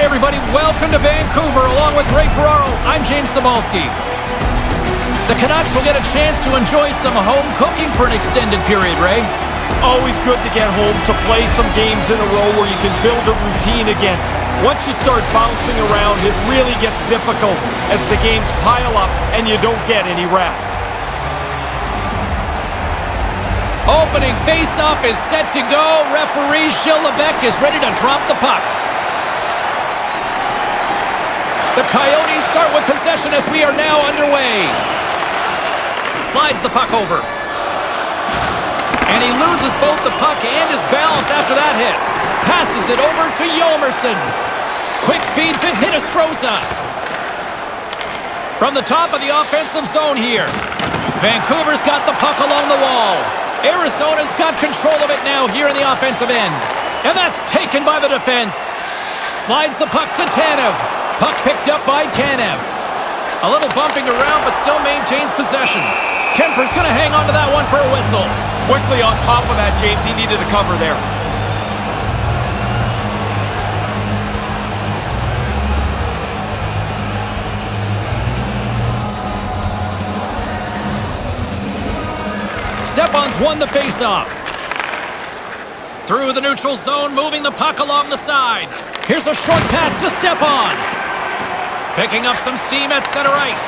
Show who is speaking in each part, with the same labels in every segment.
Speaker 1: Hi, everybody. Welcome to Vancouver. Along with Ray Ferraro, I'm James Cybulski. The Canucks will get a chance to enjoy some home cooking for an extended period, Ray.
Speaker 2: Always good to get home to play some games in a row where you can build a routine again. Once you start bouncing around, it really gets difficult as the games pile up and you don't get any rest.
Speaker 1: Opening face-off is set to go. Referee Gilles Levesque is ready to drop the puck. The Coyotes start with possession as we are now underway. Slides the puck over. And he loses both the puck and his balance after that hit. Passes it over to Hjalmarsson. Quick feed to Hinostroza. From the top of the offensive zone here. Vancouver's got the puck along the wall. Arizona's got control of it now here in the offensive end. And that's taken by the defense. Slides the puck to Tanev. Puck picked up by Tanev. A little bumping around, but still maintains possession. Kuemper's going to hang on to that one for a whistle.
Speaker 2: Quickly on top of that, James. He needed a cover there.
Speaker 1: Stepan's won the faceoff. Through the neutral zone, moving the puck along the side. Here's a short pass to Stepan. Picking up some steam at center ice.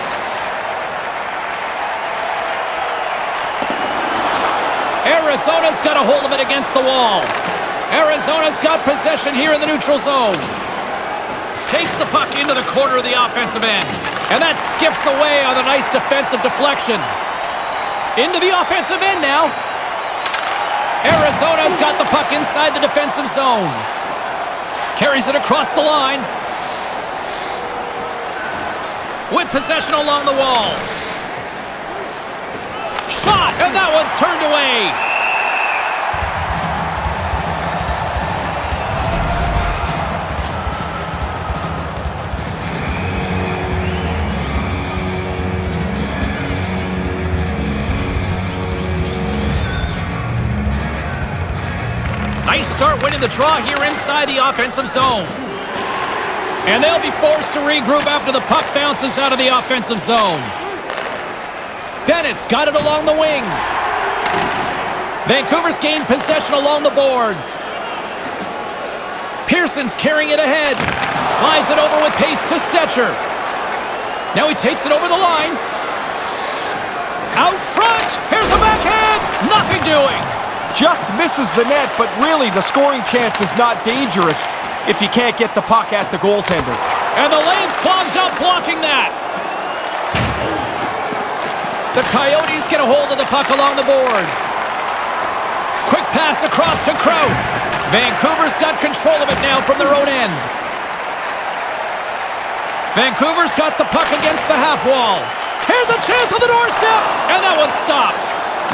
Speaker 1: Arizona's got a hold of it against the wall. Arizona's got possession here in the neutral zone. Takes the puck into the corner of the offensive end. And that skips away on a nice defensive deflection. Into the offensive end now. Arizona's got the puck inside the defensive zone. Carries it across the line. With possession along the wall. Shot, and that one's turned away. Nice start winning the draw here inside the offensive zone. And they'll be forced to regroup after the puck bounces out of the offensive zone. Bennett's got it along the wing. Vancouver's gained possession along the boards. Pearson's carrying it ahead. Slides it over with pace to Stecher. Now he takes it over the line. Out front. Here's a backhand. Nothing doing.
Speaker 2: Just misses the net, but really the scoring chance is not dangerous if you can't get the puck at the goaltender.
Speaker 1: And the lane's clogged up blocking that. The Coyotes get a hold of the puck along the boards. Quick pass across to Crouse. Vancouver's got control of it now from their own end. Vancouver's got the puck against the half wall. Here's a chance on the doorstep, and that one's stopped.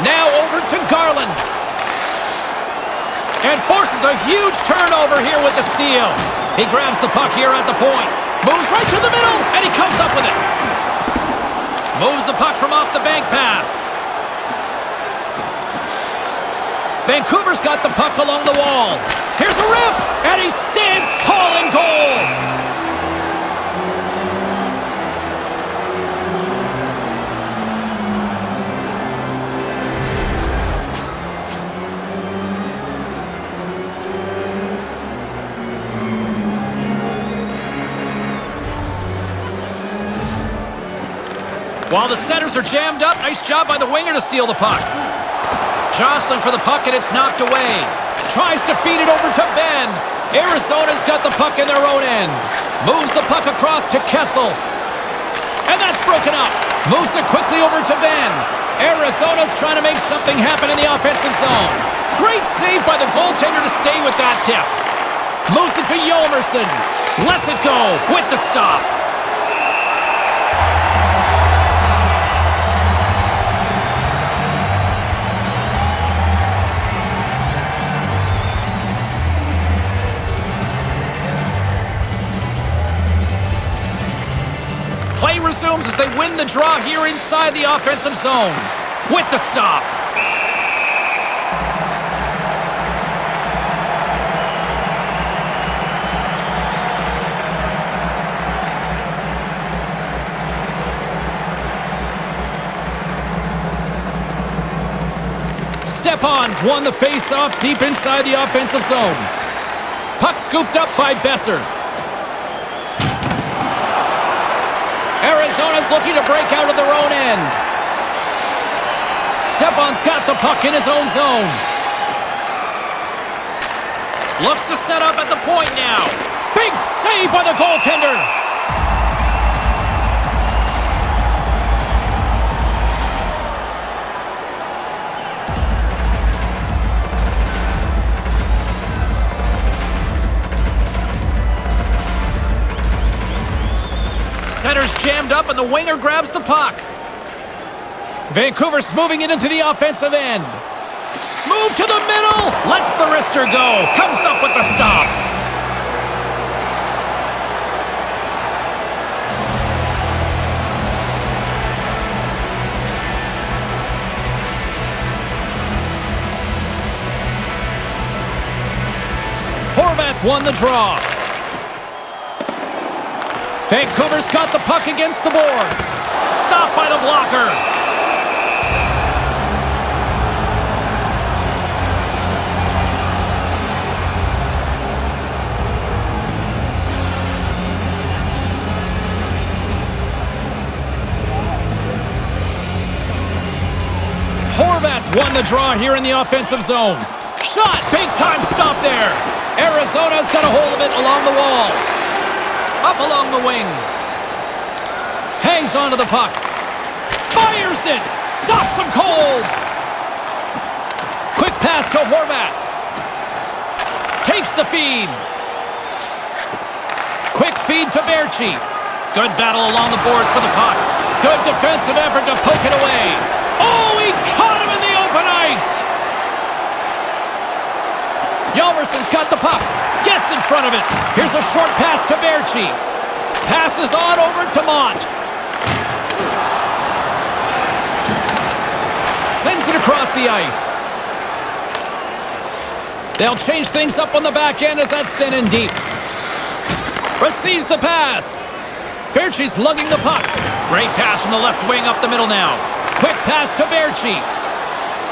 Speaker 1: Now over to Garland. And forces a huge turnover here with the steal. He grabs the puck here at the point. Moves right to the middle, and he comes up with it. Moves the puck from off the bank pass. Vancouver's got the puck along the wall. Here's a rip, and he stands tall in goal. While the centers are jammed up, nice job by the winger to steal the puck. Jostling for the puck, and it's knocked away. Tries to feed it over to Benn. Arizona's got the puck in their own end. Moves the puck across to Kessel. And that's broken up. Moves it quickly over to Benn. Arizona's trying to make something happen in the offensive zone. Great save by the goaltender to stay with that tip. Moves it to Hjalmarsson. Lets it go with the stop. resumes as they win the draw here inside the offensive zone. With the stop. Stepan's won the face-off deep inside the offensive zone. Puck scooped up by Boeser. Arizona's looking to break out of their own end. Stepan's got the puck in his own zone. Looks to set up at the point now. Big save by the goaltender. Center's jammed up and the winger grabs the puck. Vancouver's moving it into the offensive end. Move to the middle. Lets the wrister go. Comes up with the stop. Horvat's won the draw. Vancouver's got the puck against the boards. Stopped by the blocker. Horvat's won the draw here in the offensive zone. Shot! Big time stop there. Arizona's got a hold of it along the wall. Up along the wing. Hangs onto the puck. Fires it. Stops him cold. Quick pass to Horvat. Takes the feed. Quick feed to Baertschi. Good battle along the boards for the puck. Good defensive effort to poke it away. Oh, he caught him in the open ice. Hjalmarsson's got the puck. Gets in front of it. Here's a short pass to Baertschi. Passes on over to Motte. Sends it across the ice. They'll change things up on the back end as that's sent in deep. Receives the pass. Baertschi's lugging the puck. Great pass from the left wing up the middle now. Quick pass to Baertschi.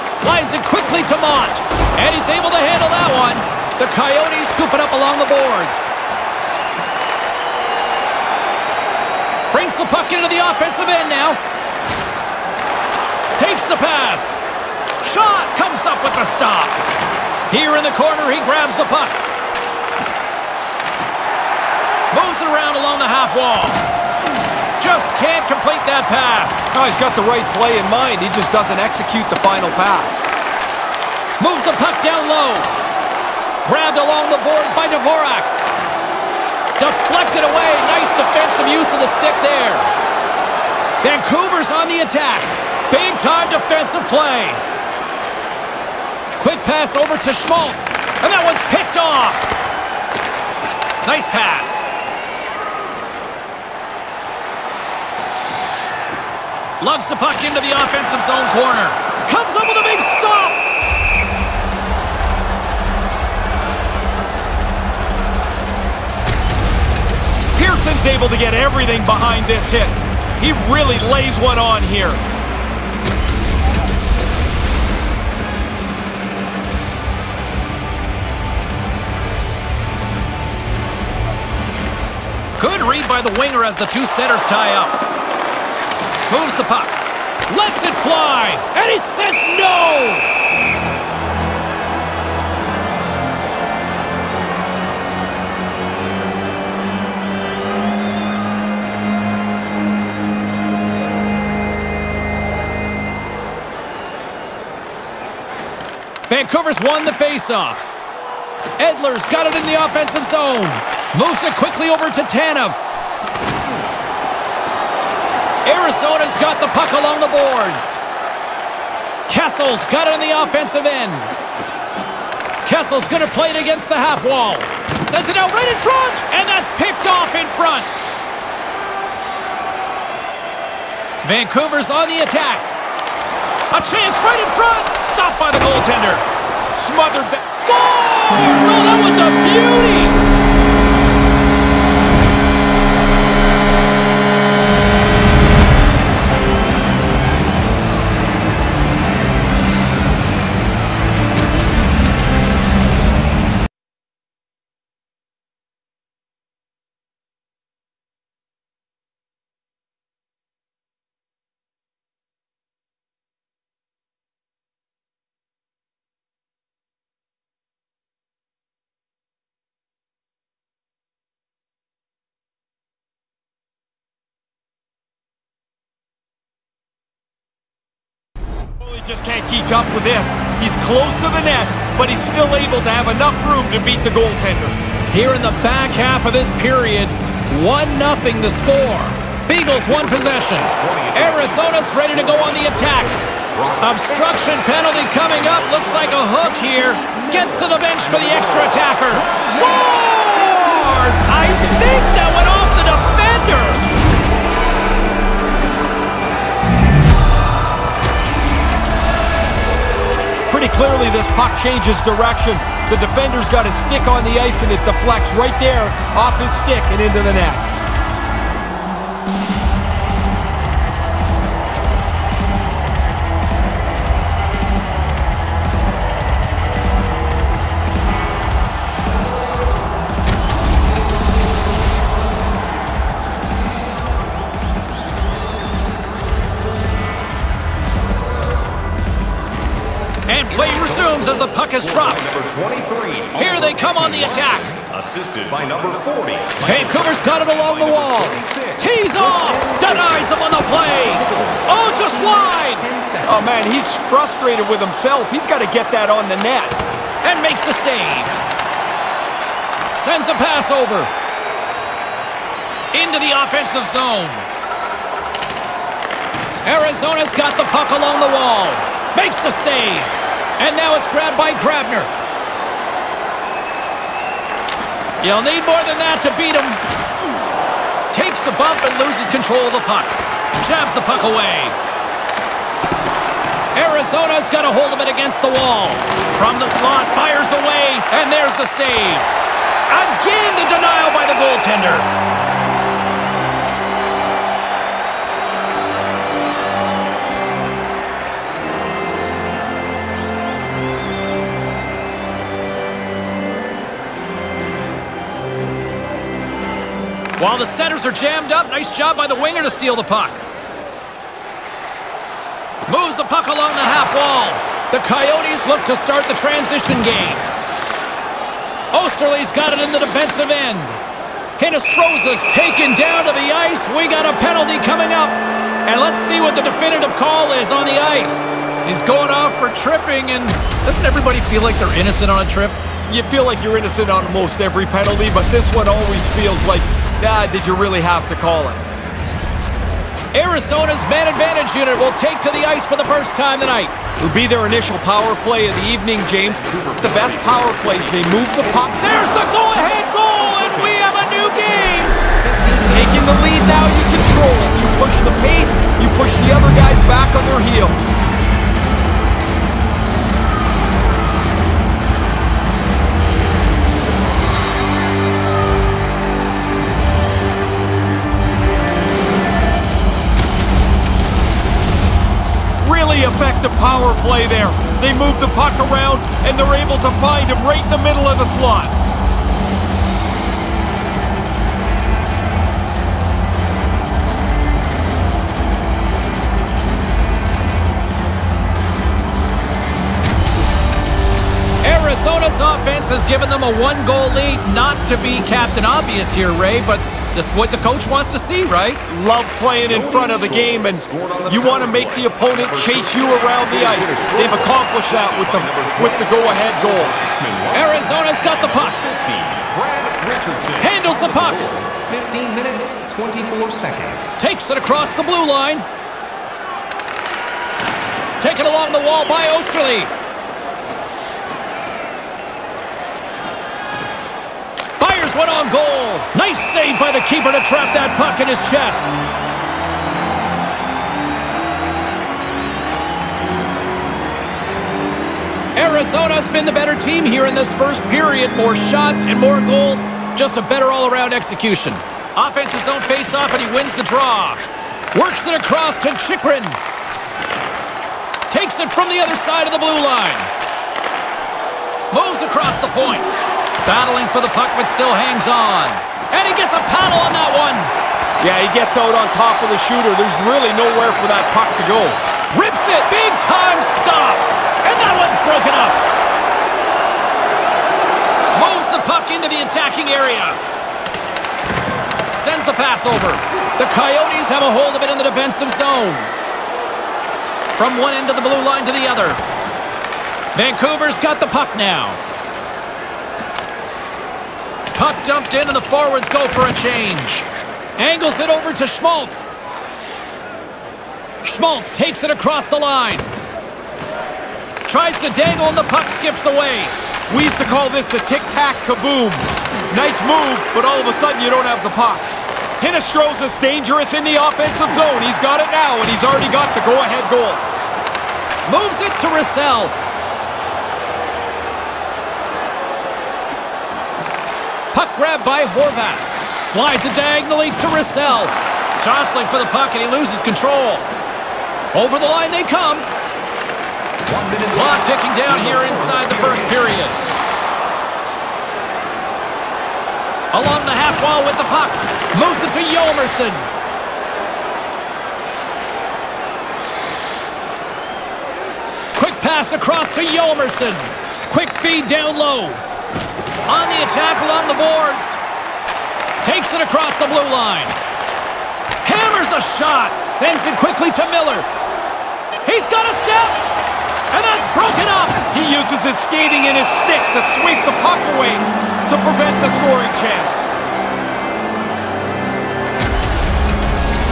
Speaker 1: Slides it quickly to Motte. And he's able to handle that one. The Coyotes scoop it up along the boards. Brings the puck into the offensive end now. Takes the pass. Shot comes up with the stop. Here in the corner, he grabs the puck. Moves it around along the half wall. Just can't complete that pass.
Speaker 2: Oh, he's got the right play in mind. He just doesn't execute the final pass.
Speaker 1: Moves the puck down low. Grabbed along the boards by Dvorak. Deflected away. Nice defensive use of the stick there. Vancouver's on the attack. Big time defensive play. Quick pass over to Schmaltz. And that one's picked off. Nice pass. Lugs the puck into the offensive zone corner. Comes up with a big stop.
Speaker 2: Pearson's able to get everything behind this hit. He really lays one on here.
Speaker 1: Good read by the winger as the two centers tie up. Moves the puck. Lets it fly. And he says no! Vancouver's won the faceoff. Edler's got it in the offensive zone. Moves it quickly over to Tanev. Arizona's got the puck along the boards. Kessel's got it in the offensive end. Kessel's going to play it against the half wall. Sends it out right in front, and that's picked off in front. Vancouver's on the attack. A chance right in front. Stopped by the goaltender. Smothered that. Scores! Oh, that was a beauty!
Speaker 2: Just can't keep up with this. He's close to the net, but he's still able to have enough room to beat the goaltender.
Speaker 1: Here in the back half of this period, 1-0 the score. Beagle's won possession. Arizona's ready to go on the attack. Obstruction penalty coming up. Looks like a hook here. Gets to the bench for the extra attacker. Scores! I think that
Speaker 2: Pretty clearly this puck changes direction. The defender's got his stick on the ice and it deflects right there off his stick and into the net.
Speaker 1: Is dropped.
Speaker 3: Number 23.
Speaker 1: Here they come on the attack.
Speaker 3: Assisted by number 40.
Speaker 1: Vancouver's got it along the wall. Tees off. Denies him on the play. Oh, just wide.
Speaker 2: Oh man, he's frustrated with himself. He's got to get that on the net.
Speaker 1: And makes the save. Sends a pass over. Into the offensive zone. Arizona's got the puck along the wall. Makes the save. And now it's grabbed by Grabner. You'll need more than that to beat him. Takes a bump and loses control of the puck. Jabs the puck away. Arizona's got a hold of it against the wall. From the slot, fires away, and there's the save. Again, the denial by the goaltender. While the centers are jammed up, nice job by the winger to steal the puck. Moves the puck along the half wall. The Coyotes look to start the transition game. Oesterle's got it in the defensive end. Hinostroza's taken down to the ice. We got a penalty coming up. And let's see what the definitive call is on the ice. He's going off for tripping, and doesn't everybody feel like they're innocent on a trip?
Speaker 2: You feel like you're innocent on most every penalty, but this one always feels like, ah, did you really have to call it?
Speaker 1: Arizona's man advantage unit will take to the ice for the first time tonight.
Speaker 2: It'll be their initial power play of the evening, James. The best power plays, they move the puck.
Speaker 1: There's the go-ahead goal, and we have a new game.
Speaker 2: Taking the lead now, you control it. You push the pace, you push the other guys back on their heels. Really effective power play there. They move the puck around, and they're able to find him right in the middle of the slot.
Speaker 1: Arizona's offense has given them a one-goal lead. Not to be Captain Obvious here, Ray, but this is what the coach wants to see, right?
Speaker 2: Love playing in front of the game, and you want to make the opponent chase you around the ice. They've accomplished that with the with the go-ahead goal.
Speaker 1: Arizona's got the puck.
Speaker 3: Brad Richardson.
Speaker 1: Handles the puck.
Speaker 3: 15 minutes, 24 seconds.
Speaker 1: Takes it across the blue line. Taken along the wall by Oesterle. Fires one on goal. Nice save by the keeper to trap that puck in his chest. Arizona's been the better team here in this first period. More shots and more goals. Just a better all-around execution. Offensive zone face-off, and he wins the draw. Works it across to Chychrun. Takes it from the other side of the blue line. Moves across the point. Battling for the puck, but still hangs on. And he gets a paddle on that one.
Speaker 2: Yeah, he gets out on top of the shooter. There's really nowhere for that puck to go.
Speaker 1: Rips it. Big time stop. And that one's broken up. Moves the puck into the attacking area. Sends the pass over. The Coyotes have a hold of it in the defensive zone. from one end of the blue line to the other. Vancouver's got the puck now. Puck dumped in and the forwards go for a change. Angles it over to Schmaltz. Schmaltz takes it across the line. Tries to dangle and the puck skips away.
Speaker 2: We used to call this the tic-tac kaboom. Nice move, but all of a sudden you don't have the puck. Hinostroza's dangerous in the offensive zone. He's got it now, and he's already got the go-ahead goal.
Speaker 1: Moves it to Roussel. Puck grab by Horvat. Slides it diagonally to Roussel. Jostling for the puck, and he loses control. Over the line they come.
Speaker 3: One minute
Speaker 1: Clock ticking down here inside the first period. Along the half wall with the puck. Moves it to Hjalmarsson. Quick pass across to Hjalmarsson. Quick feed down low. On the attack along the boards. Takes it across the blue line. Hammers a shot. Sends it quickly to Miller. He's got a step. And that's broken up.
Speaker 2: He uses his skating and his stick to sweep the puck away to prevent the scoring chance.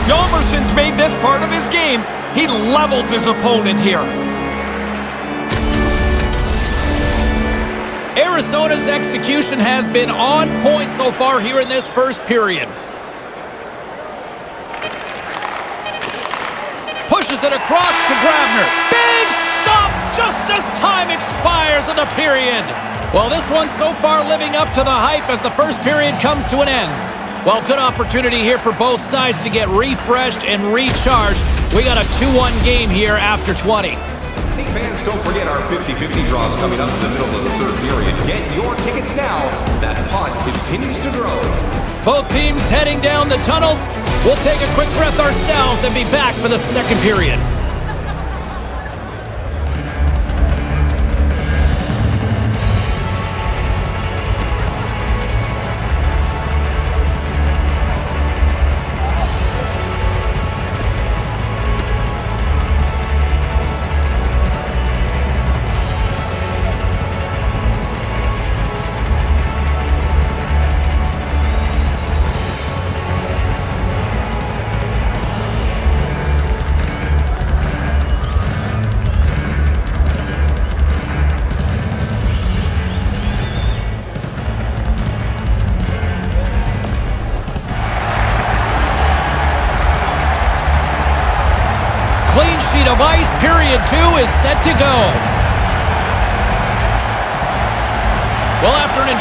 Speaker 2: Hjalmarsson's made this part of his game. He levels his opponent here.
Speaker 1: Arizona's execution has been on point so far here in this first period. Pushes it across to Grabner. Big stop just as time expires in the period. Well, this one so far living up to the hype as the first period comes to an end. Well, good opportunity here for both sides to get refreshed and recharged. We got a 2-1 game here after 20.
Speaker 3: Fans, don't forget our 50-50 draws coming up in the middle of the third period. Get your tickets now. That pot continues to grow.
Speaker 1: Both teams heading down the tunnels. We'll take a quick breath ourselves and be back for the second period.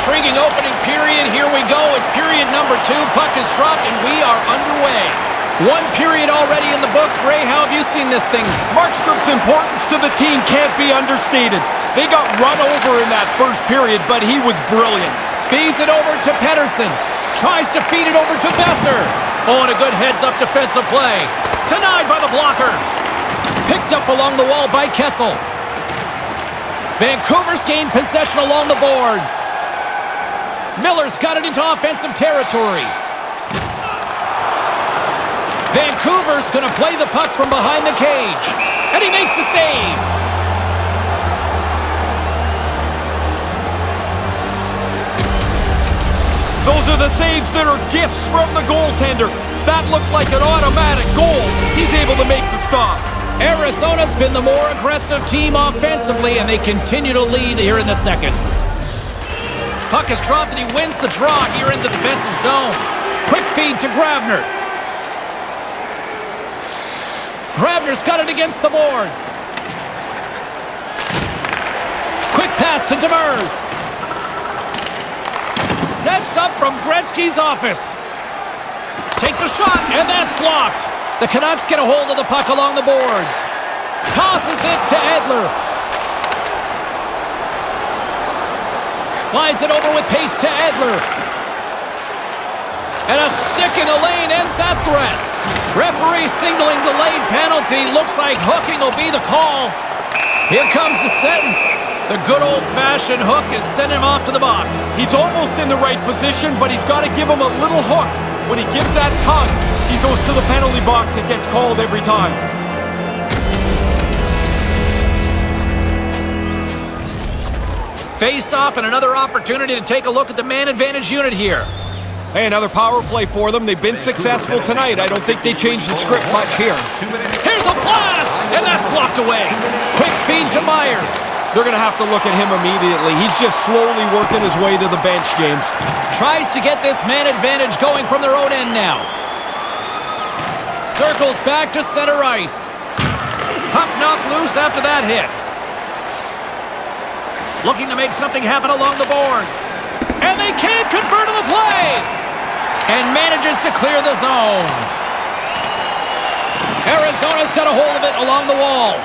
Speaker 1: Intriguing opening period, here we go. It's period number two. Puck is dropped, and we are underway. One period already in the books. Ray, how have you seen this thing?
Speaker 2: Markstrom's importance to the team can't be understated. They got run over in that first period, but he was brilliant.
Speaker 1: Feeds it over to Pettersson. Tries to feed it over to Boeser. Oh, and a good heads-up defensive play. Denied by the blocker. Picked up along the wall by Kessel. Vancouver's gained possession along the boards. Miller's got it into offensive territory. Vancouver's going to play the puck from behind the cage. And he makes the save.
Speaker 2: Those are the saves that are gifts from the goaltender. That looked like an automatic goal. He's able to make the stop.
Speaker 1: Arizona's been the more aggressive team offensively, and they continue to lead here in the second. Puck is dropped, and he wins the draw here in the defensive zone. Quick feed to Grabner. Grabner's got it against the boards. Quick pass to Demers. Sets up from Gretzky's office. Takes a shot, and that's blocked. The Canucks get a hold of the puck along the boards. Tosses it to Edler. Slides it over with pace to Edler. And a stick in the lane ends that threat. Referee signaling delayed penalty. Looks like hooking will be the call. Here comes the sentence. The good old-fashioned hook is sending him off to the box.
Speaker 2: He's almost in the right position, but he's got to give him a little hook. When he gives that tug, he goes to the penalty box and gets called every time.
Speaker 1: Face off and another opportunity to take a look at the man advantage unit here.
Speaker 2: Hey, another power play for them. They've been successful tonight. I don't think they changed the script much here.
Speaker 1: Here's a blast, and that's blocked away. Quick feed to Myers.
Speaker 2: They're going to have to look at him immediately. He's just slowly working his way to the bench, James.
Speaker 1: Tries to get this man advantage going from their own end now. Circles back to center ice. Puck knocked loose after that hit. Looking to make something happen along the boards. And they can't convert on the play. And manages to clear the zone. Arizona's got a hold of it along the wall.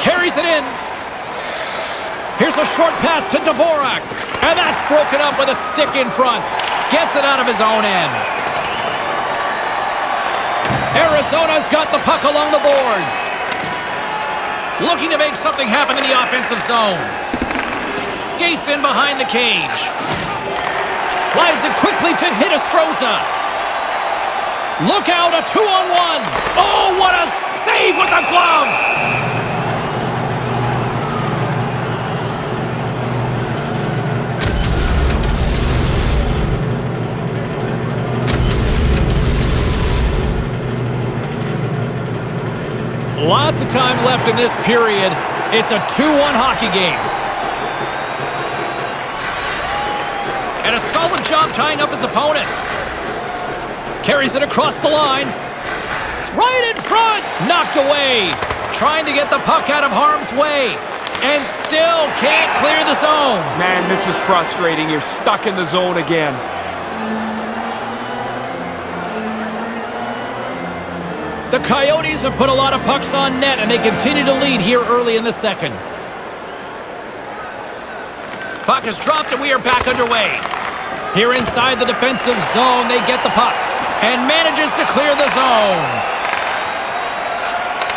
Speaker 1: Carries it in. Here's a short pass to Dvorak. And that's broken up with a stick in front. Gets it out of his own end. Arizona's got the puck along the boards. Looking to make something happen in the offensive zone. Skates in behind the cage. Slides it quickly to Hinostroza. Look out, a two-on-one. Oh, what a save with the glove! Lots of time left in this period. It's a 2-1 hockey game. And a solid job tying up his opponent. Carries it across the line. Right in front! Knocked away. Trying to get the puck out of harm's way. And still can't clear the zone.
Speaker 2: Man, this is frustrating. You're stuck in the zone again.
Speaker 1: The Coyotes have put a lot of pucks on net, and they continue to lead here early in the second. Puck is dropped, and we are back underway. Here inside the defensive zone, they get the puck and manages to clear the zone.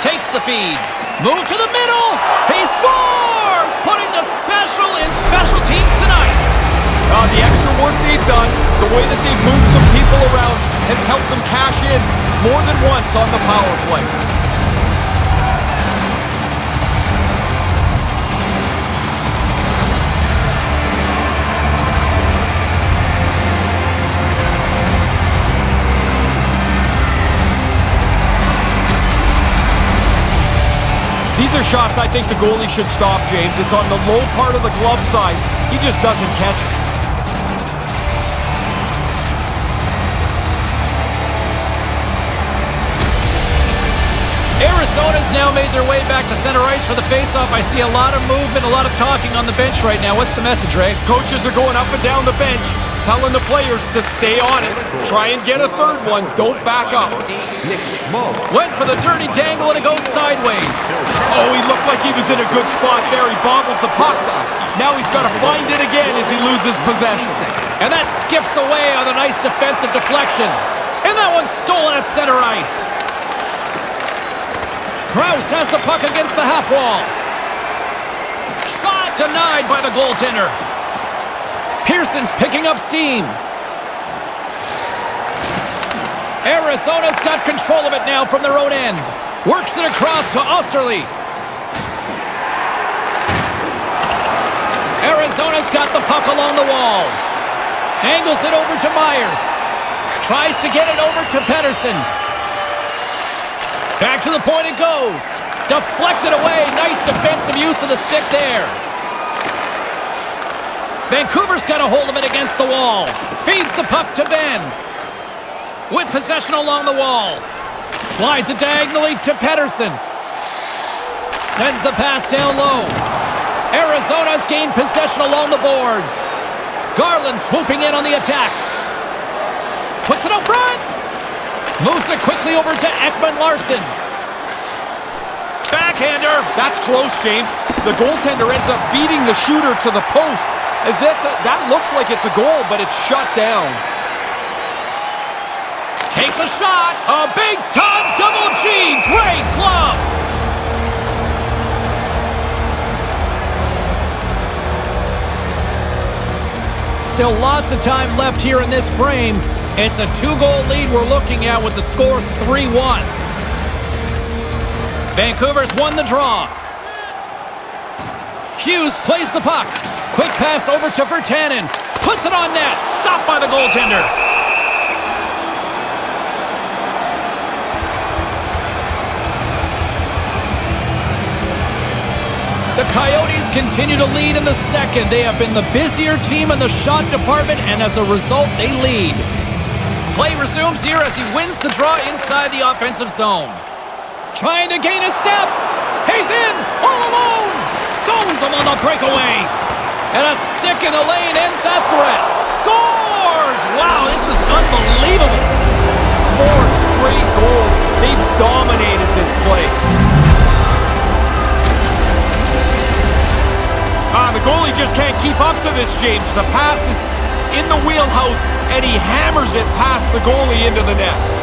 Speaker 1: Takes the feed. Move to the middle. He scores! Putting the special in special teams tonight.
Speaker 2: Uh, the extra work they've done, the way that they've moved some people around, has helped them cash in more than once on the power play. These are shots I think the goalie should stop, James. It's on the low part of the glove side. He just doesn't catch it.
Speaker 1: Arizona's now made their way back to center ice for the faceoff. I see a lot of movement, a lot of talking on the bench right now. What's the message, Ray?
Speaker 2: Coaches are going up and down the bench, telling the players to stay on it. Try and get a third one. Don't back up.
Speaker 1: Went for the dirty dangle, and it goes sideways.
Speaker 2: Oh, he looked like he was in a good spot there. He bobbled the puck. Now he's got to find it again as he loses possession.
Speaker 1: And that skips away on a nice defensive deflection. And that one's stolen at center ice. Crouse has the puck against the half wall. Shot denied by the goaltender. Pearson's picking up steam. Arizona's got control of it now from their own end. Works it across to Oesterle. Arizona's got the puck along the wall. Angles it over to Myers. Tries to get it over to Pettersson. Back to the point it goes. Deflected away. Nice defensive use of the stick there. Vancouver's got a hold of it against the wall. Feeds the puck to Benn. With possession along the wall. Slides it diagonally to Pettersson. Sends the pass down low. Arizona's gained possession along the boards. Garland swooping in on the attack. Puts it up front. Moves it quickly over to Ekman Larsson. Backhander.
Speaker 2: That's close, James. The goaltender ends up beating the shooter to the post. As that's a, that looks like it's a goal, but it's shut down.
Speaker 1: Takes a shot. A big time double G. Great glove. Still lots of time left here in this frame. It's a two-goal lead we're looking at with the score 3-1. Vancouver's won the draw. Hughes plays the puck. Quick pass over to Virtanen. Puts it on net. Stopped by the goaltender. The Coyotes continue to lead in the second. They have been the busier team in the shot department, and as a result, they lead. Play resumes here as he wins the draw inside the offensive zone. Trying to gain a step. He's in, all alone. Stones him on the breakaway. And a stick in the lane ends that threat. Scores! Wow, this is unbelievable.
Speaker 2: Four straight goals. They've dominated this play. Ah, the goalie just can't keep up to this, James. The pass is in the wheelhouse, and he hammers it past the goalie into the net.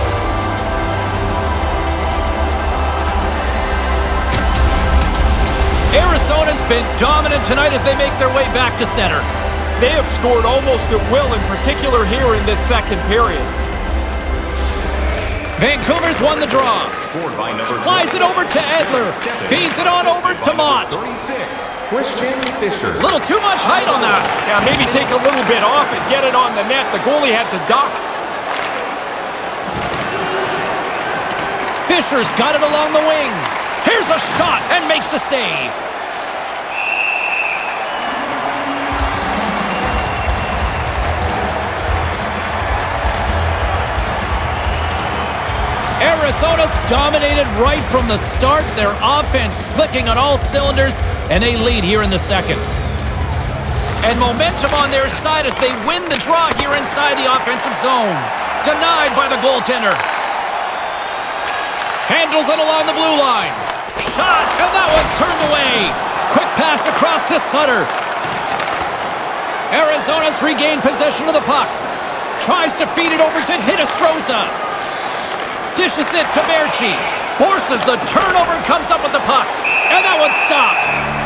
Speaker 1: Arizona's been dominant tonight as they make their way back to center.
Speaker 2: They have scored almost at will, in particular here in this second period.
Speaker 1: Vancouver's won the draw. Slides it over to Edler. Feeds it on over to Motte.
Speaker 3: 36. Christian Fischer.
Speaker 1: A little too much height on that.
Speaker 2: Yeah, maybe take a little bit off and get it on the net. The goalie had to duck.
Speaker 1: Fischer's got it along the wing. Here's a shot and makes the save. Arizona's dominated right from the start. Their offense clicking on all cylinders, and they lead here in the second. And momentum on their side as they win the draw here inside the offensive zone. Denied by the goaltender. Handles it along the blue line. Shot, and that one's turned away. Quick pass across to Sutter. Arizona's regained possession of the puck. Tries to feed it over to Hinostroza. Dishes it to Baertschi. Forces the turnover, comes up with the puck. And that one's stopped.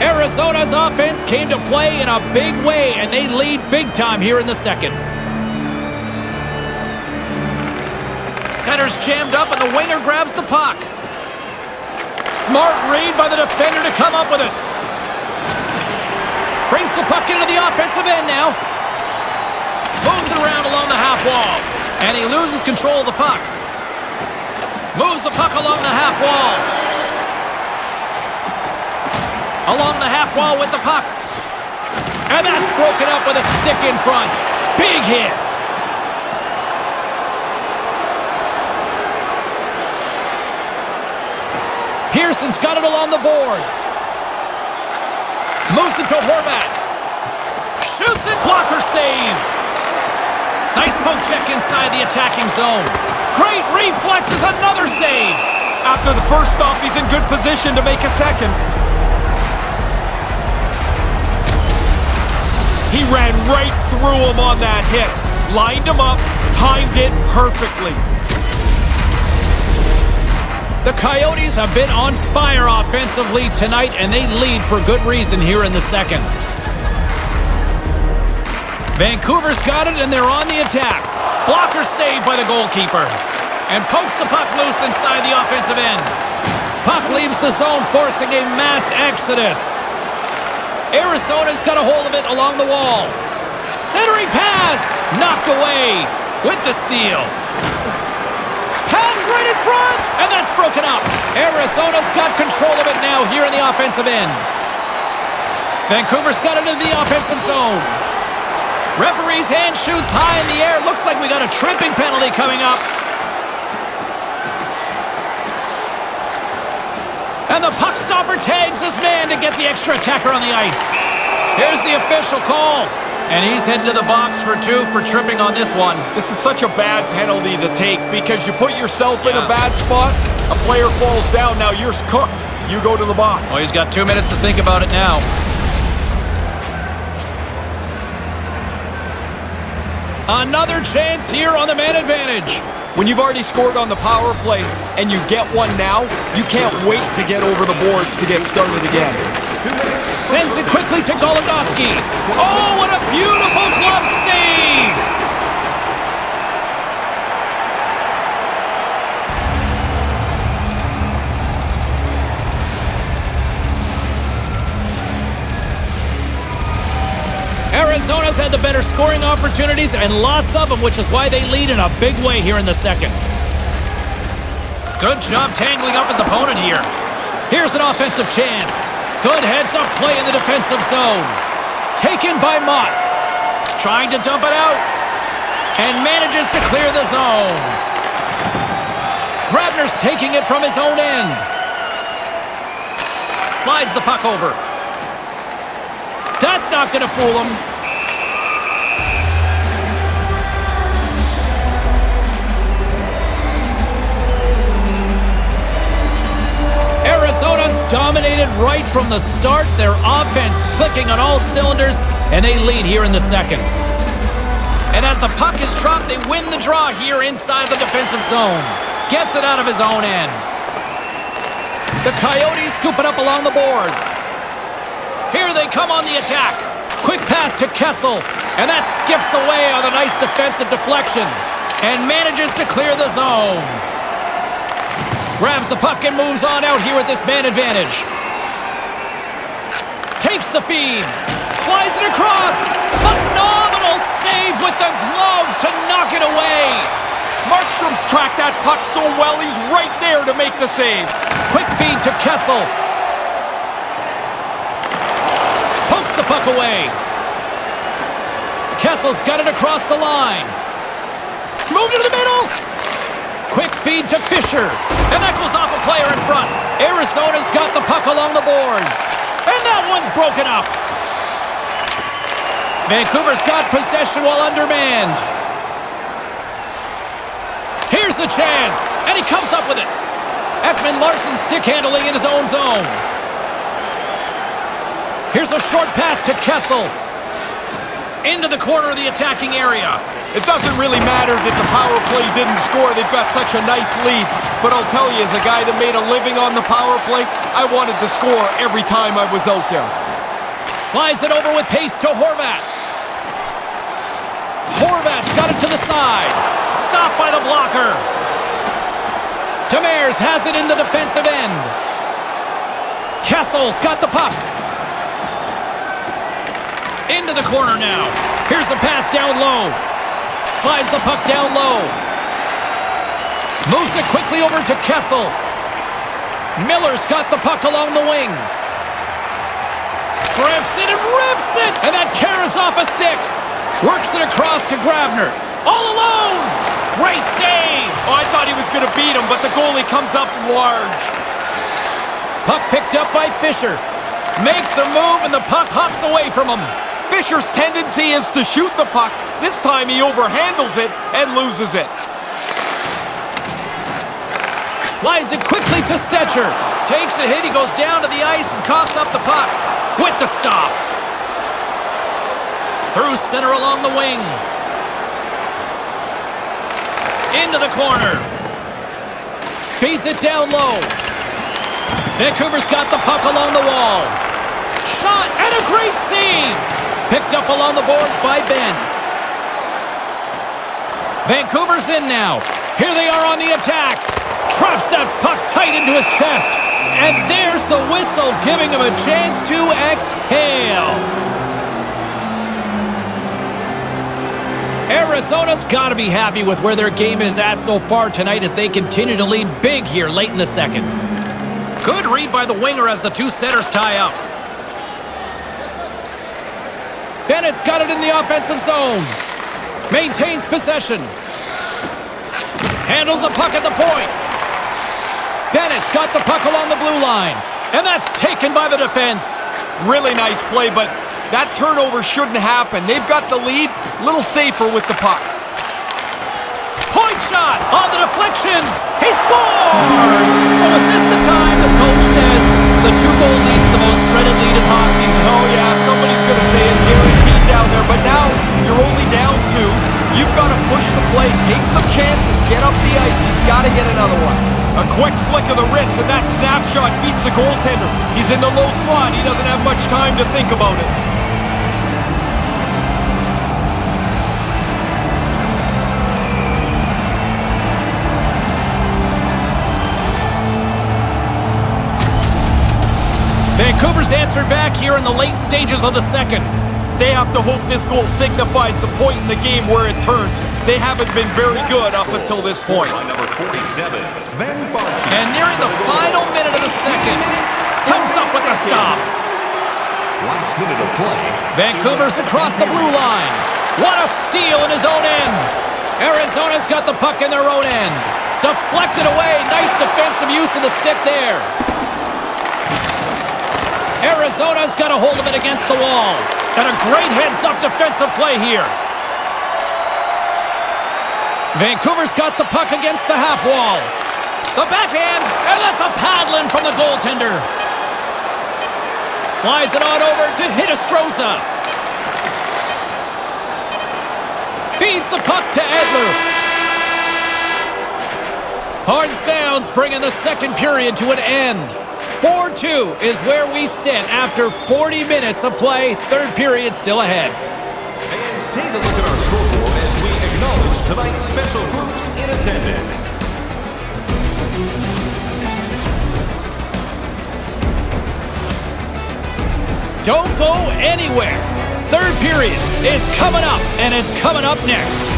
Speaker 1: Arizona's offense came to play in a big way, and they lead big time here in the second. Center's jammed up, and the winger grabs the puck. Smart read by the defender to come up with it. Brings the puck into the offensive end now. Moves it around along the half wall. And he loses control of the puck. Moves the puck along the half wall. Along the half wall with the puck. And that's broken up with a stick in front. Big hit. Pearson's got it along the boards. Moves it to Horvat. Shoots it. Blocker save. Nice poke check inside the attacking zone. Great reflexes. Another save.
Speaker 2: After the first stop, he's in good position to make a second. He ran right through him on that hit. Lined him up, timed it perfectly.
Speaker 1: The Coyotes have been on fire offensively tonight, and they lead for good reason here in the second. Vancouver's got it, and they're on the attack. Blocker saved by the goalkeeper. And pokes the puck loose inside the offensive end. Puck leaves the zone, forcing a mass exodus. Arizona's got a hold of it along the wall. Centering pass! Knocked away with the steal. Pass right in front! And that's broken up. Arizona's got control of it now here in the offensive end. Vancouver's got it into the offensive zone. Referee's hand shoots high in the air. Looks like we got a tripping penalty coming up. And the puck stopper tags his man to get the extra attacker on the ice. Here's the official call. And he's heading to the box for two for tripping on this one.
Speaker 2: This is such a bad penalty to take because you put yourself in a bad spot, a player falls down, now you're cooked. You go to the box.
Speaker 1: Oh, he's got two minutes to think about it now. Another chance here on the man advantage.
Speaker 2: When you've already scored on the power play and you get one now, you can't wait to get over the boards to get started again.
Speaker 1: Sends it quickly to Goligoski. Oh, what a beautiful glove save! Arizona's had the better scoring opportunities and lots of them, which is why they lead in a big way here in the second. Good job tangling up his opponent here. Here's an offensive chance. Good heads-up play in the defensive zone. Taken by Motte. Trying to dump it out. And manages to clear the zone. Grabner's taking it from his own end. Slides the puck over. That's not going to fool him. Arizona's dominated right from the start. Their offense clicking on all cylinders, and they lead here in the second. And as the puck is dropped, they win the draw here inside the defensive zone. Gets it out of his own end. The Coyotes scoop it up along the boards. Here they come on the attack. Quick pass to Kessel, and that skips away on a nice defensive deflection and manages to clear the zone. Grabs the puck and moves on out here with this man advantage. Takes the feed. Slides it across. Phenomenal save with the glove to knock it away.
Speaker 2: Markstrom's tracked that puck so well, he's right there to make the save.
Speaker 1: Quick feed to Kessel. Pokes the puck away. Kessel's got it across the line. Move to the middle. Quick feed to Fischer. And that goes off a player in front. Arizona's got the puck along the boards. And that one's broken up. Vancouver's got possession while undermanned. Here's a chance. And he comes up with it. Ekman Larsson stick handling in his own zone. Here's a short pass to Kessel. Into the corner of the attacking area.
Speaker 2: It doesn't really matter that the power play didn't score. They've got such a nice lead. But I'll tell you, as a guy that made a living on the power play, I wanted to score every time I was out there.
Speaker 1: Slides it over with pace to Horvat. Horvat's got it to the side. Stopped by the blocker. Demers has it in the defensive end. Kessel's got the puck. Into the corner now. Here's a pass down low. Slides the puck down low. Moves it quickly over to Kessel. Miller's got the puck along the wing. Grips it and rips it! And that carries off a stick. Works it across to Grabner. All alone! Great save!
Speaker 2: Oh, I thought he was going to beat him, but the goalie comes up large.
Speaker 1: Puck picked up by Fischer. Makes a move and the puck hops away from him.
Speaker 2: Fischer's tendency is to shoot the puck. This time he overhandles it and loses it.
Speaker 1: Slides it quickly to Stecher. Takes a hit, he goes down to the ice and coughs up the puck. With the stop. Through center along the wing. Into the corner. Feeds it down low. Vancouver's got the puck along the wall. Shot and a great save. Picked up along the boards by Benn. Vancouver's in now. Here they are on the attack. Traps that puck tight into his chest. And there's the whistle, giving him a chance to exhale. Arizona's got to be happy with where their game is at so far tonight as they continue to lead big here late in the second. Good read by the winger as the two centers tie up. Bennett's got it in the offensive zone. Maintains possession. Handles the puck at the point. Bennett's got the puck along the blue line. And that's taken by the defense.
Speaker 2: Really nice play, but that turnover shouldn't happen. They've got the lead, a little safer with the puck.
Speaker 1: Point shot on the deflection. He scores! So is this the time the coach says the two-goal lead's the most dreaded lead in hockey?
Speaker 2: Oh, yeah, push the play, take some chances, get up the ice. He's got to get another one. A quick flick of the wrist, and that snapshot beats the goaltender. He's in the low slot. He doesn't have much time to think about it.
Speaker 1: Vancouver's answered back here in the late stages of the second.
Speaker 2: They have to hope this goal signifies the point in the game where it turns. They haven't been very good up until this point.
Speaker 3: Number 47,
Speaker 1: And nearing the final minute of the second, comes up with a stop.
Speaker 3: Last minute of play.
Speaker 1: Vancouver's across the blue line. What a steal in his own end. Arizona's got the puck in their own end. Deflected away. Nice defensive use of the stick there. Arizona's got a hold of it against the wall. And a great heads-up defensive play here. Vancouver's got the puck against the half wall. The backhand, and that's a paddling from the goaltender. Slides it on over to Hinostroza. Feeds the puck to Edler. Horn sounds bringing the second period to an end. 4-2 is where we sit after 40 minutes of play. Third period still ahead.
Speaker 3: Fans, take a look at our scoreboard as we acknowledge tonight's special groups in attendance.
Speaker 1: Don't go anywhere. Third period is coming up, and it's coming up next.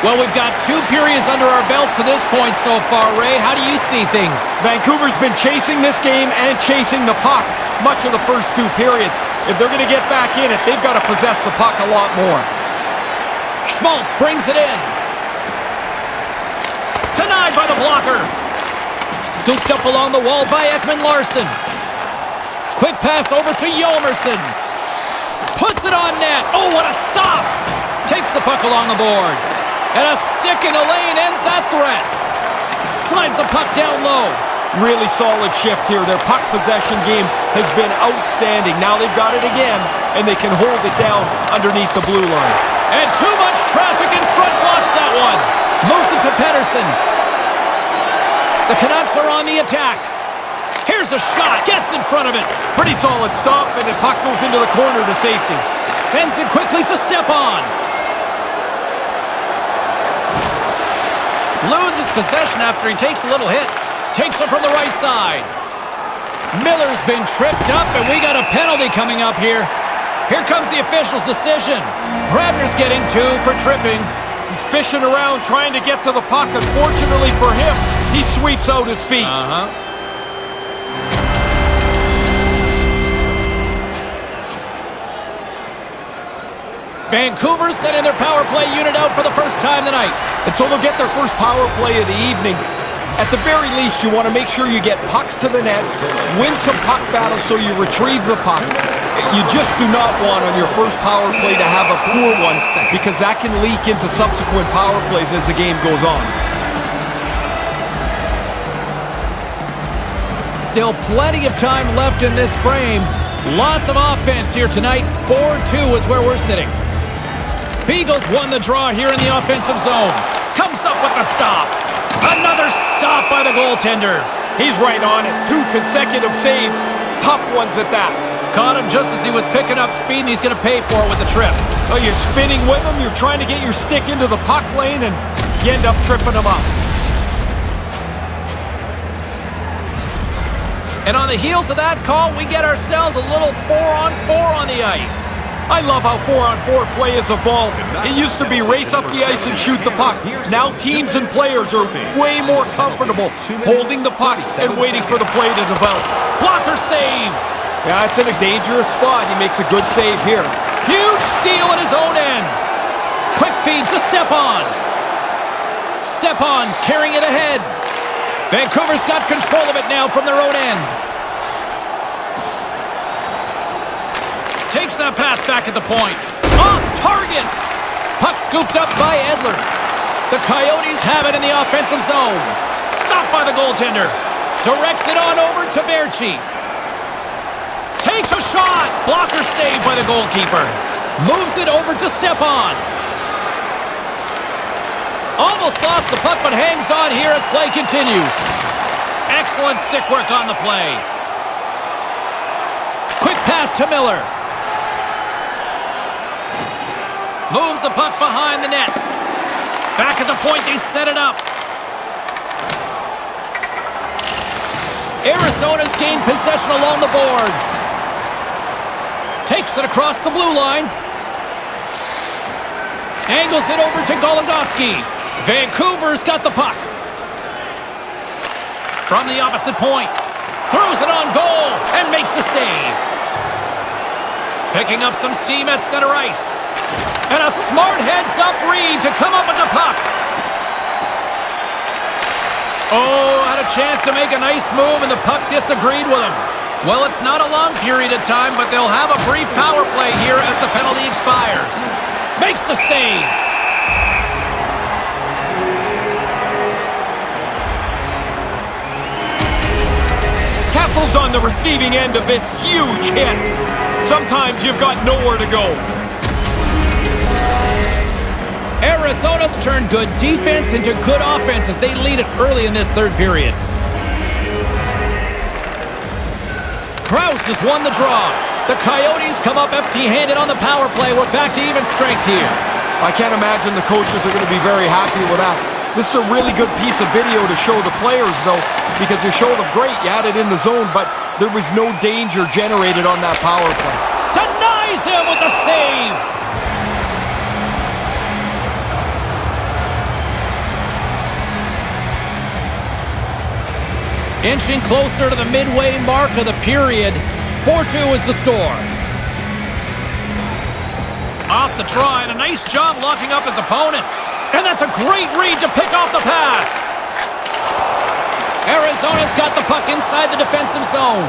Speaker 1: Well, we've got two periods under our belts to this point so far, Ray. How do you see things?
Speaker 2: Vancouver's been chasing this game and chasing the puck much of the first two periods. If they're going to get back in it, they've got to possess the puck a lot more.
Speaker 1: Schmaltz brings it in. Denied by the blocker. Scooped up along the wall by Ekman Larsson. Quick pass over to Hjalmarsson. Puts it on net. Oh, what a stop. Takes the puck along the boards. And a stick in the lane ends that threat. Slides the puck down low.
Speaker 2: Really solid shift here. Their puck possession game has been outstanding. Now they've got it again, and they can hold it down underneath the blue line.
Speaker 1: And too much traffic in front blocks that one. Moves it to Pettersson. The Canucks are on the attack. Here's a shot. Gets in front of it.
Speaker 2: Pretty solid stop, and the puck goes into the corner to safety.
Speaker 1: Sends it quickly to step Loses possession after he takes a little hit. Takes it from the right side. Miller's been tripped up, and we got a penalty coming up here. Here comes the official's decision. Grabner's getting two for tripping.
Speaker 2: He's fishing around trying to get to the puck. Unfortunately for him, he sweeps out his feet.
Speaker 1: Uh-huh. Vancouver's sending their power play unit out for the first time tonight.
Speaker 2: And so they'll get their first power play of the evening. At the very least, you want to make sure you get pucks to the net, win some puck battles so you retrieve the puck. You just do not want on your first power play to have a poor one because that can leak into subsequent power plays as the game goes on.
Speaker 1: Still plenty of time left in this frame. Lots of offense here tonight. 4-2 is where we're sitting. Beagle's won the draw here in the offensive zone. Comes up with the stop. Another stop by the goaltender.
Speaker 2: He's right on it. Two consecutive saves. Tough ones at that.
Speaker 1: Caught him just as he was picking up speed, and he's going to pay for it with the trip.
Speaker 2: Oh, you're spinning with him. You're trying to get your stick into the puck lane, and you end up tripping him up.
Speaker 1: And on the heels of that call, we get ourselves a little four-on-four on the ice.
Speaker 2: I love how four-on-four 4 play has evolved. It used to be race up the ice and shoot the puck. Now teams and players are way more comfortable holding the puck and waiting for the play to develop.
Speaker 1: Blocker save.
Speaker 2: Yeah, it's in a dangerous spot. He makes a good save here.
Speaker 1: Huge steal at his own end. Quick feed to Stepan. Stepan's carrying it ahead. Vancouver's got control of it now from their own end. Takes that pass back at the point. Off target. Puck scooped up by Edler. The Coyotes have it in the offensive zone. Stopped by the goaltender. Directs it on over to Baertschi. Takes a shot. Blocker saved by the goalkeeper. Moves it over to Stepan. Almost lost the puck, but hangs on here as play continues. Excellent stick work on the play. Quick pass to Miller. Moves the puck behind the net. Back at the point, they set it up. Arizona's gained possession along the boards. Takes it across the blue line. Angles it over to Goligoski. Vancouver's got the puck. From the opposite point. Throws it on goal and makes the save. Picking up some steam at center ice. And a smart heads-up read to come up with the puck. Oh, had a chance to make a nice move, and the puck disagreed with him. Well, it's not a long period of time, but they'll have a brief power play here as the penalty expires. Makes the save.
Speaker 2: Kessel's on the receiving end of this huge hit. Sometimes you've got nowhere to go.
Speaker 1: Arizona's turned good defense into good offense as they lead it early in this third period. Crouse has won the draw. The Coyotes come up empty-handed on the power play. We're back to even strength here.
Speaker 2: I can't imagine the coaches are going to be very happy with that. This is a really good piece of video to show the players, though, because you showed them great. You had it in the zone, but there was no danger generated on that power play.
Speaker 1: Denies him with the save. Inching closer to the midway mark of the period. 4-2 is the score. Off the try, and a nice job locking up his opponent. And that's a great read to pick off the pass. Arizona's got the puck inside the defensive zone.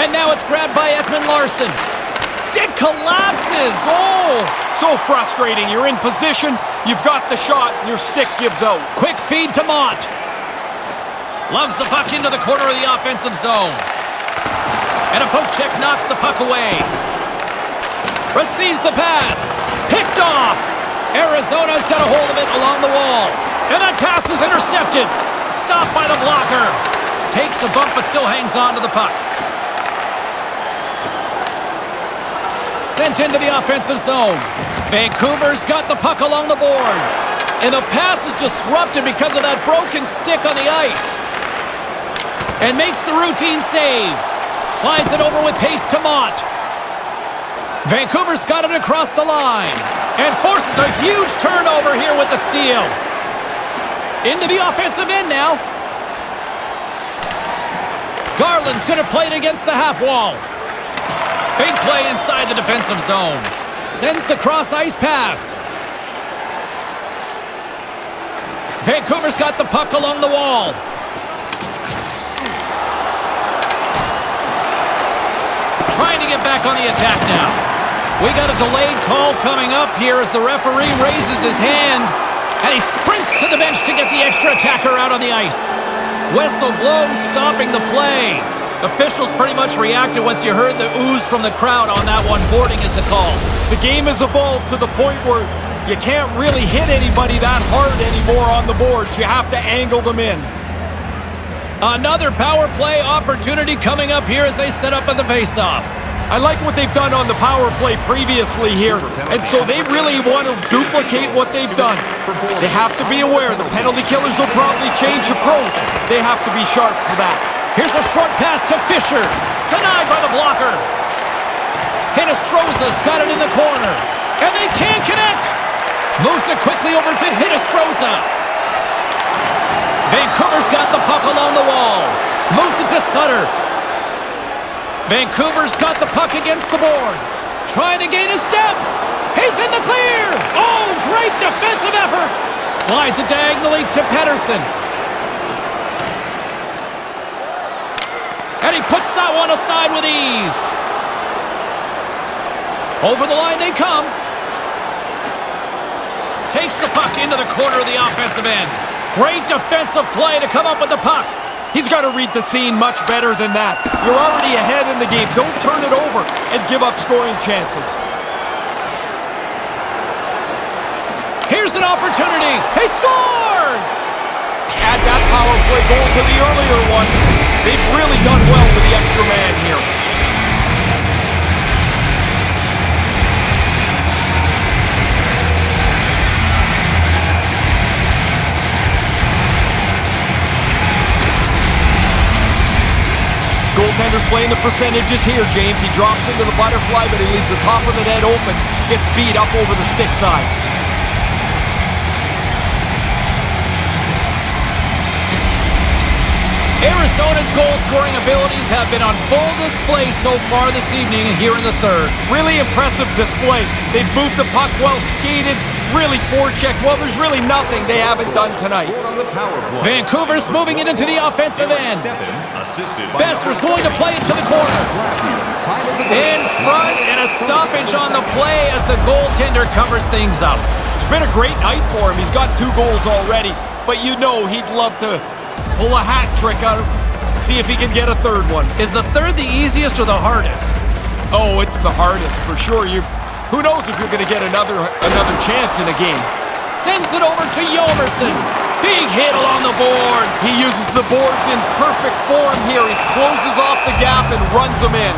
Speaker 1: And now it's grabbed by Ekman Larsson. Stick collapses. Oh!
Speaker 2: So frustrating. You're in position, You've got the shot, your stick gives out.
Speaker 1: Quick feed to Motte. Loves the puck into the corner of the offensive zone. And a poke check knocks the puck away. Receives the pass. Picked off. Arizona's got a hold of it along the wall. And that pass is intercepted. Stopped by the blocker. Takes a bump but still hangs on to the puck. Sent into the offensive zone. Vancouver's got the puck along the boards. And the pass is disrupted because of that broken stick on the ice. And makes the routine save. Slides it over with pace to Motte. Vancouver's got it across the line. And forces a huge turnover here with the steal. Into the offensive end now. Garland's going to play it against the half wall. Big play inside the defensive zone. Sends the cross-ice pass. Vancouver's got the puck along the wall. Trying to get back on the attack now. We got a delayed call coming up here as the referee raises his hand. And he sprints to the bench to get the extra attacker out on the ice. Whistle blown, stopping the play. Officials pretty much reacted once you heard the ooze from the crowd on that one. Boarding is the call.
Speaker 2: The game has evolved to the point where you can't really hit anybody that hard anymore on the boards. You have to angle them in.
Speaker 1: Another power play opportunity coming up here as they set up at the faceoff.
Speaker 2: I like what they've done on the power play previously here, and so they really want to duplicate what they've done. They have to be aware the penalty killers will probably change approach. They have to be sharp for that.
Speaker 1: Here's a short pass to Fischer. denied by the blocker. Hinostroza's got it in the corner. And they can't connect. Moves it quickly over to Hinostroza. Vancouver's got the puck along the wall. Moves it to Sutter. Vancouver's got the puck against the boards. Trying to gain a step. He's in the clear. Oh, great defensive effort. Slides it diagonally to Pettersson. And he puts that one aside with ease. Over the line they come. Takes the puck into the corner of the offensive end. Great defensive play to come up with the puck.
Speaker 2: He's got to read the scene much better than that. You're already ahead in the game. Don't turn it over and give up scoring chances.
Speaker 1: Here's an opportunity. He scores!
Speaker 2: Add that power play goal to the earlier one. They've really done well with the extra man here. Goaltender's playing the percentages here, James. He drops into the butterfly, but he leaves the top of the net open. Gets beat up over the stick side.
Speaker 1: Arizona's goal-scoring abilities have been on full display so far this evening and here in the third.
Speaker 2: Really impressive display. They've moved the puck well, skated, really forechecked. Well, there's really nothing they haven't done tonight.
Speaker 1: Vancouver's moving it into the offensive end. Boeser's going to play it to the corner. In front and a stoppage on the play as the goaltender covers things up.
Speaker 2: It's been a great night for him. He's got two goals already, but you know he'd love to pull a hat trick out of him. see if he can get a third one.
Speaker 1: Is the third the easiest or the hardest?
Speaker 2: Oh, it's the hardest for sure. You, who knows if you're going to get another another chance in a game.
Speaker 1: Sends it over to Hjalmarsson. Big hit along the boards.
Speaker 2: He uses the boards in perfect form here. He closes off the gap and runs them in.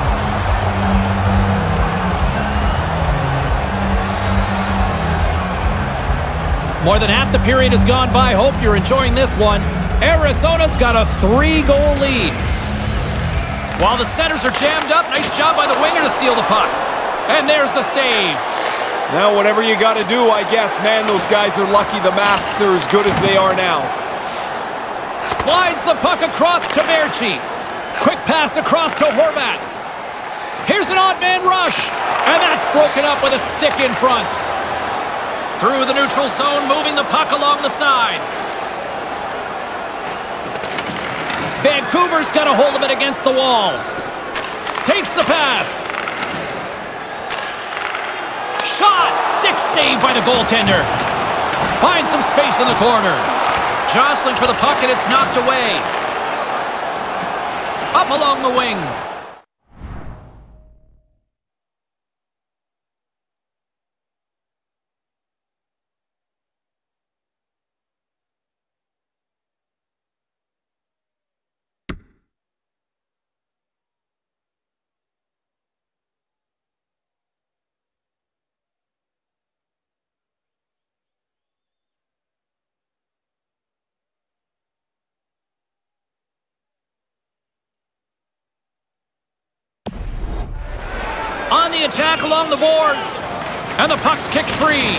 Speaker 1: More than half the period has gone by. Hope you're enjoying this one. Arizona's got a three-goal lead. While the centers are jammed up, nice job by the winger to steal the puck. And there's the save.
Speaker 2: Now, whatever you got to do, I guess, man, those guys are lucky the masks are as good as they are now.
Speaker 1: Slides the puck across to Baertschi. Quick pass across to Horvat. Here's an odd man rush. And that's broken up with a stick in front. Through the neutral zone, moving the puck along the side. Vancouver's got a hold of it against the wall. Takes the pass. Shot! Stick saved by the goaltender. Finds some space in the corner. Jostling for the puck, and it's knocked away. Up along the wing. On the attack along the boards. And the puck's kicked free.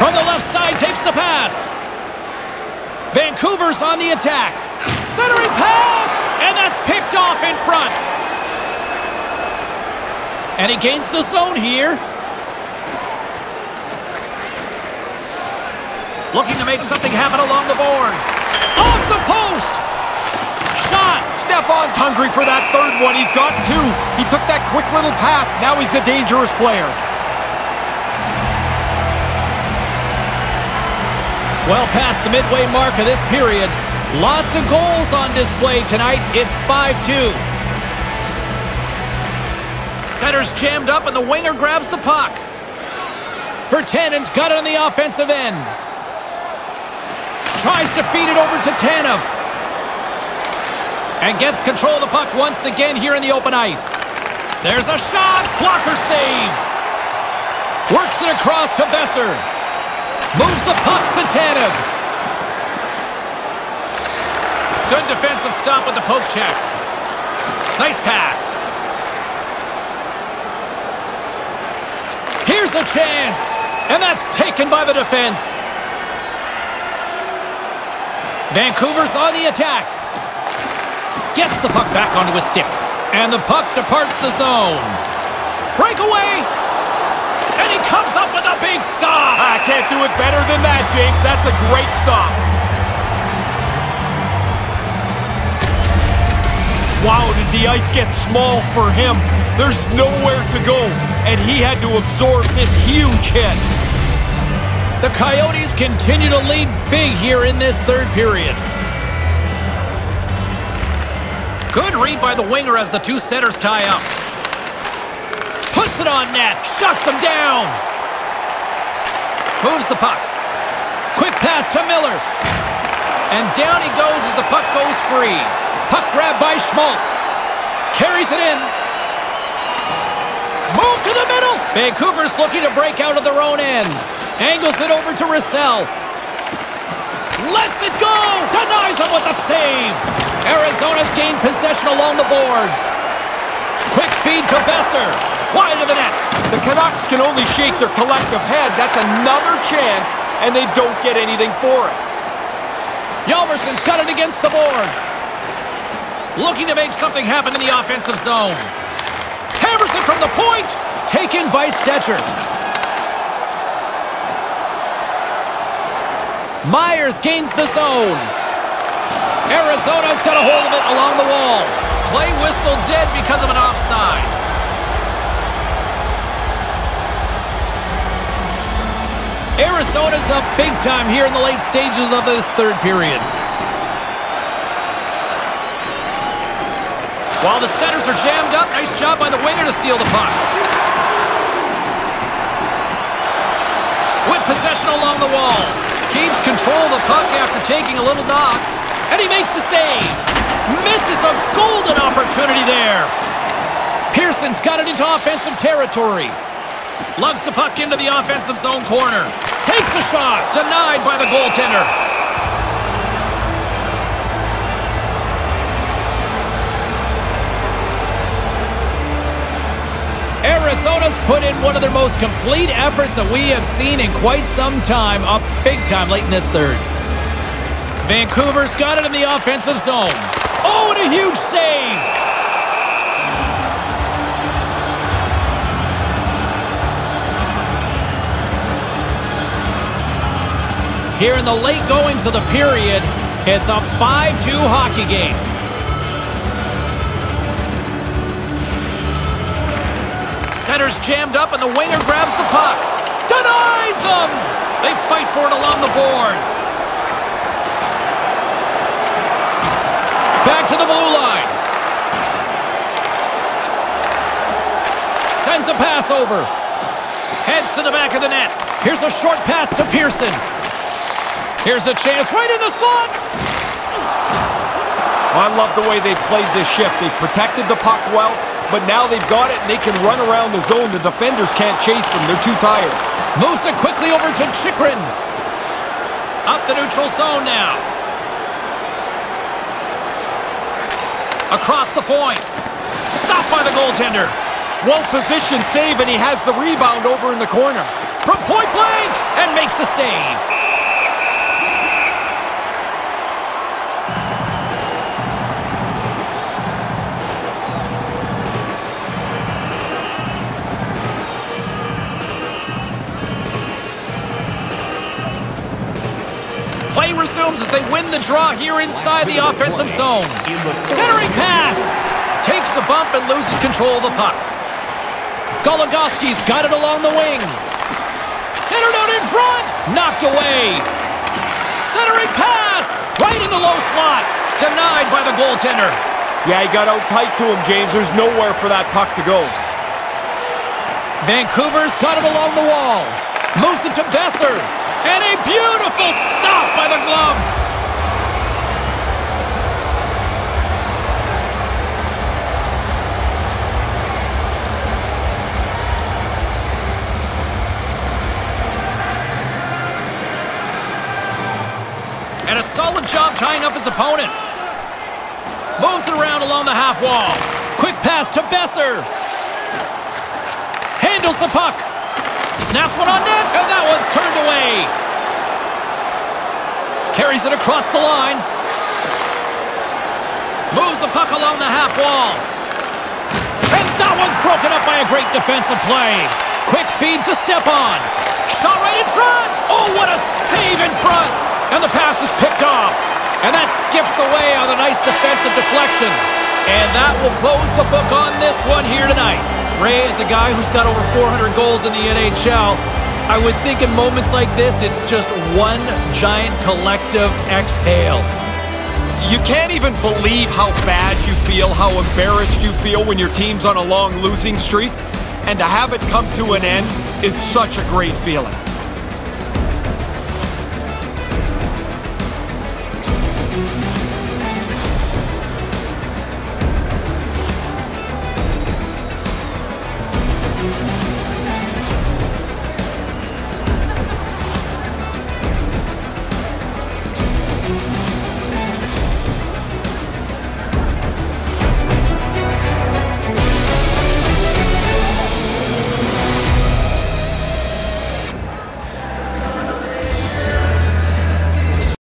Speaker 1: From the left side takes the pass. Vancouver's on the attack. Centering pass! And that's picked off in front. And he gains the zone here. Looking to make something happen along the boards. Off the post! Shot!
Speaker 2: Hungry for that third one. He's got two. He took that quick little pass. Now he's a dangerous player.
Speaker 1: Well past the midway mark of this period. Lots of goals on display tonight. It's 5-2. Center's jammed up and the winger grabs the puck. Virtanen's got it on the offensive end. Tries to feed it over to Tanev. And gets control of the puck once again here in the open ice. There's a shot. Blocker save. Works it across to Boeser. Moves the puck to Tanev. Good defensive stop with the poke check. Nice pass. Here's a chance. And that's taken by the defense. Vancouver's on the attack. Gets the puck back onto his stick. And the puck departs the zone. Breakaway. And he comes up with a big stop.
Speaker 2: I can't do it better than that, James. That's a great stop. Wow, did the ice get small for him? There's nowhere to go, and he had to absorb this huge hit.
Speaker 1: The Coyotes continue to lead big here in this third period. Good read by the winger as the two centers tie up. Puts it on net, shuts him down. Moves the puck. Quick pass to Miller. And down he goes as the puck goes free. Puck grab by Schmaltz. Carries it in. Move to the middle. Vancouver's looking to break out of their own end. Angles it over to Roussel. Lets it go! Denies him with the save! Arizona's gained possession along the boards. Quick feed to Boeser. Wide of the net.
Speaker 2: The Canucks can only shake their collective head. That's another chance, and they don't get anything for it.
Speaker 1: Hjalmarsson's got it against the boards. Looking to make something happen in the offensive zone. Hammers it from the point. Taken by Stecher. Myers gains the zone. Arizona's got a hold of it along the wall. Play whistle dead because of an offside. Arizona's up big time here in the late stages of this third period. While the centers are jammed up, nice job by the winger to steal the puck. With possession along the wall. Keeps control of the puck after taking a little knock. And he makes the save. Misses a golden opportunity there. Pearson's got it into offensive territory. Lugs the puck into the offensive zone corner. Takes a shot. Denied by the goaltender. Arizona's put in one of their most complete efforts that we have seen in quite some time, up big time late in this third. Vancouver's got it in the offensive zone. Oh, and a huge save! Here in the late goings of the period, it's a 5-2 hockey game. Center's jammed up and the winger grabs the puck. Denies him! They fight for it along the boards. Back to the blue line. Sends a pass over. Heads to the back of the net. Here's a short pass to Pearson. Here's a chance right in the slot.
Speaker 2: I love the way they've played this shift. They've protected the puck well, but now they've got it and they can run around the zone. The defenders can't chase them. They're too tired.
Speaker 1: Moves it quickly over to Chychrun. Up the neutral zone now. Across the point. Stopped by the goaltender.
Speaker 2: Well-positioned save, and he has the rebound over in the corner.
Speaker 1: From point blank, and makes the save. As they win the draw here inside the offensive zone. Centering pass. Takes a bump and loses control of the puck. Goligoski's got it along the wing. Centered out in front. Knocked away. Centering pass. Right in the low slot. Denied by the goaltender.
Speaker 2: Yeah, he got out tight to him, James. There's nowhere for that puck to go.
Speaker 1: Vancouver's got it along the wall. Moves it to Boeser. And a beautiful stop by the glove. And a solid job tying up his opponent. Moves it around along the half wall. Quick pass to Boeser. Handles the puck. Snaps one on net, and that one's turned away. Carries it across the line. Moves the puck along the half wall. And that one's broken up by a great defensive play. Quick feed to Stepan. Shot right in front. Oh, what a save in front. And the pass is picked off. And that skips away on a nice defensive deflection. And that will close the book on this one here tonight. Ray is a guy who's got over 400 goals in the NHL. I would think in moments like this, it's just one giant collective exhale.
Speaker 2: You can't even believe how bad you feel, how embarrassed you feel when your team's on a long losing streak. And to have it come to an end is such a great feeling.